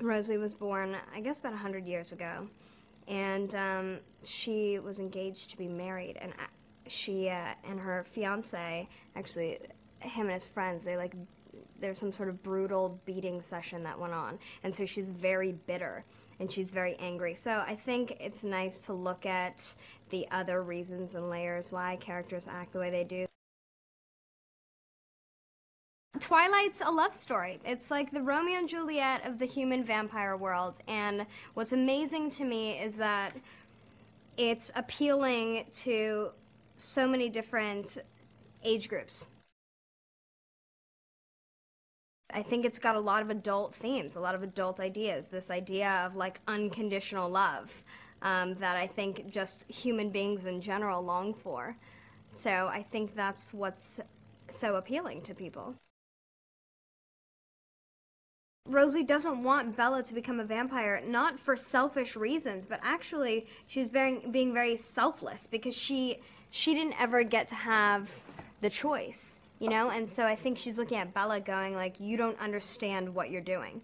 Rosalie was born, I guess, about 100 years ago. And um, she was engaged to be married. And she uh, and her fiance, actually, him and his friends, they like, there's some sort of brutal beating session that went on. And so she's very bitter and she's very angry. So I think it's nice to look at the other reasons and layers why characters act the way they do. Twilight's a love story. It's like the Romeo and Juliet of the human vampire world. And what's amazing to me is that it's appealing to so many different age groups. I think it's got a lot of adult themes, a lot of adult ideas. This idea of like unconditional love um, that I think just human beings in general long for. So I think that's what's so appealing to people. Rosalie doesn't want Bella to become a vampire, not for selfish reasons, but actually she's very, being very selfless because she she didn't ever get to have the choice, you know. And so I think she's looking at Bella, going like, "You don't understand what you're doing."